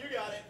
You got it.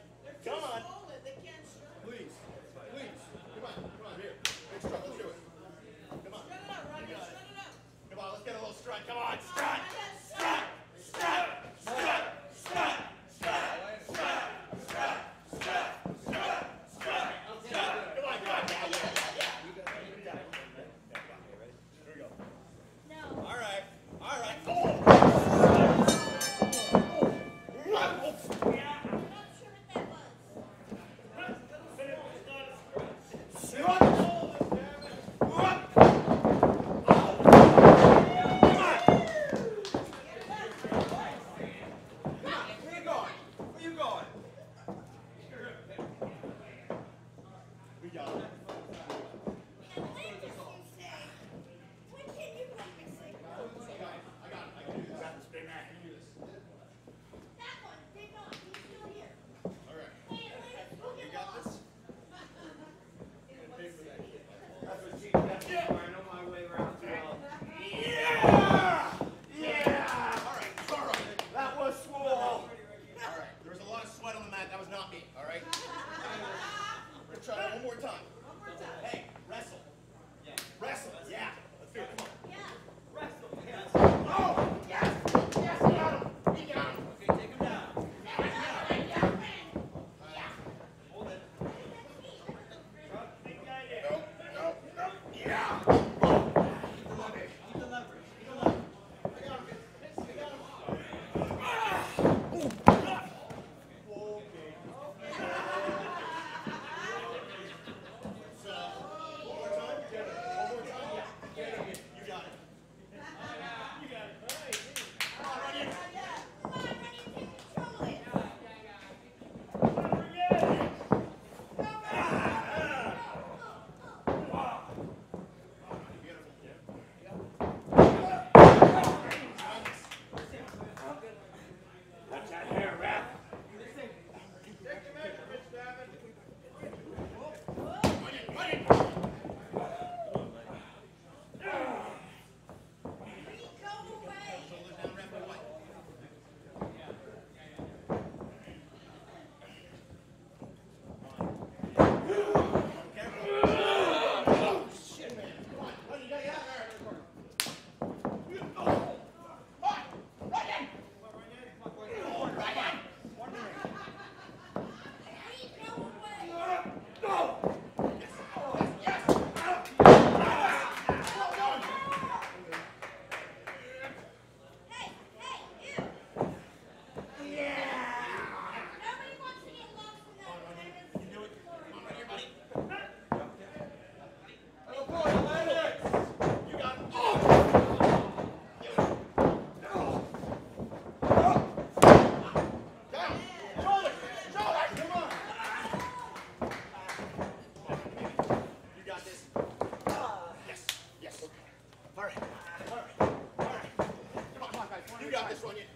this, Runyon.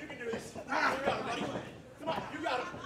You can do this. Ah. You got it, buddy. Come on, you got it.